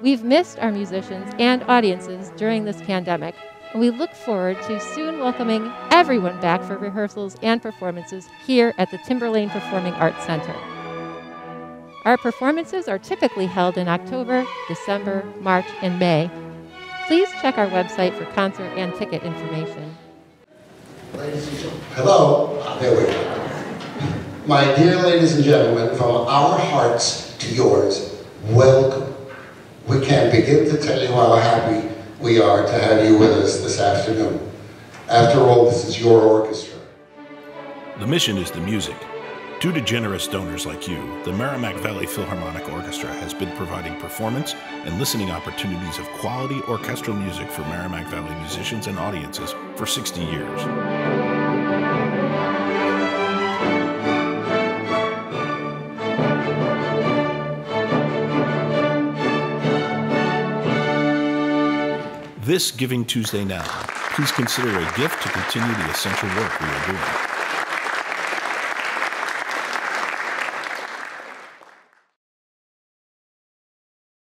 We've missed our musicians and audiences during this pandemic, and we look forward to soon welcoming everyone back for rehearsals and performances here at the Timberlane Performing Arts Center. Our performances are typically held in October, December, March, and May. Please check our website for concert and ticket information. Ladies and gentlemen, hello, Ah, there we go. My dear ladies and gentlemen, from our hearts to yours, welcome. We can't begin to tell you how happy we are to have you with us this afternoon. After all, this is your orchestra. The mission is the music. Due to generous donors like you, the Merrimack Valley Philharmonic Orchestra has been providing performance and listening opportunities of quality orchestral music for Merrimack Valley musicians and audiences for 60 years. This Giving Tuesday now, please consider a gift to continue the essential work we are doing.